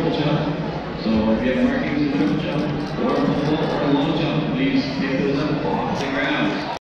triple jump. So if you have markings in triple jump